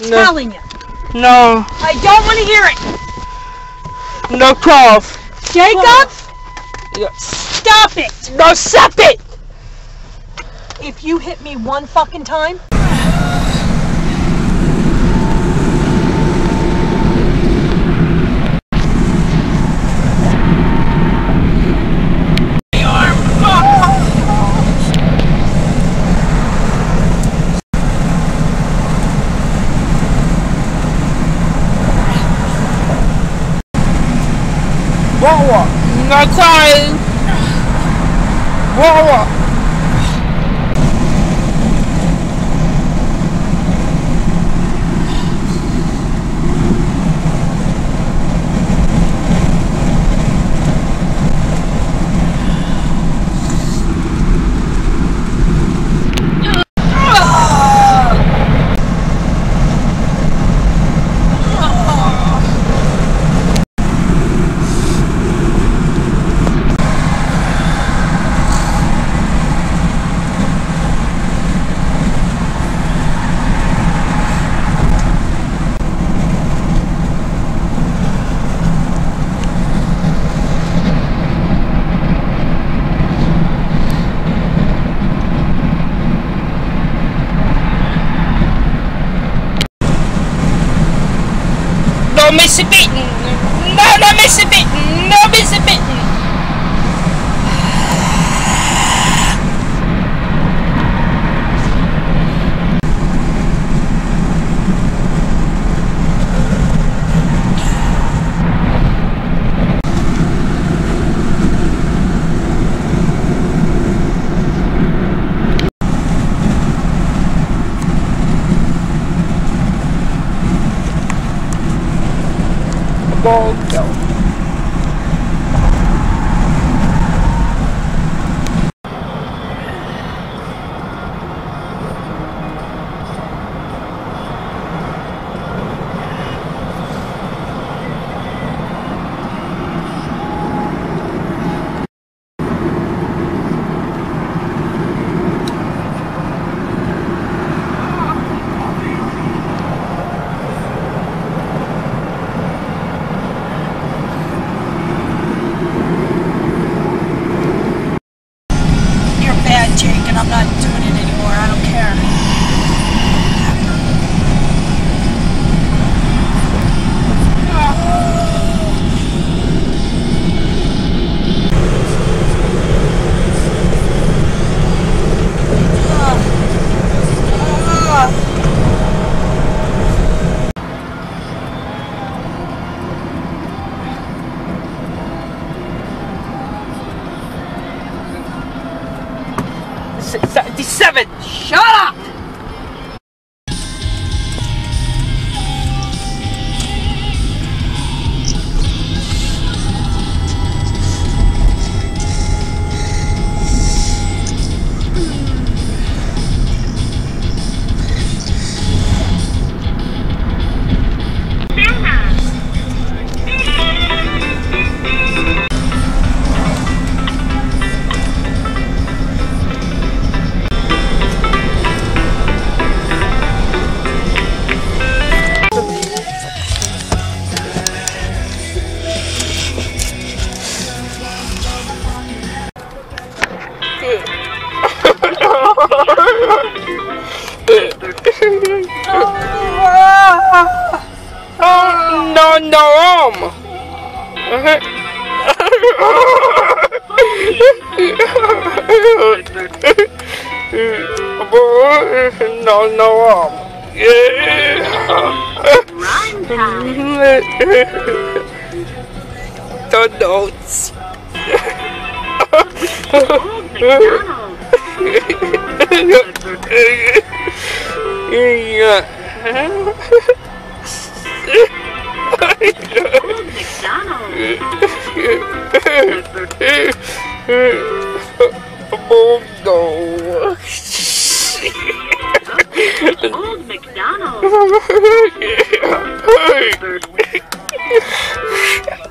No. telling you. No. I don't want to hear it. No cough. Jacob, Yeah. stop it. No stop it! If you hit me one fucking time, Wawa. Not crying. Wawa. Beaton. No, no Beaton. No Missy Beaton. Ball 77. Shut up! Mm. no, no, um. no, no, um. Yeah. The notes. McDonald. no. Old McDonald.